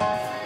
Bye.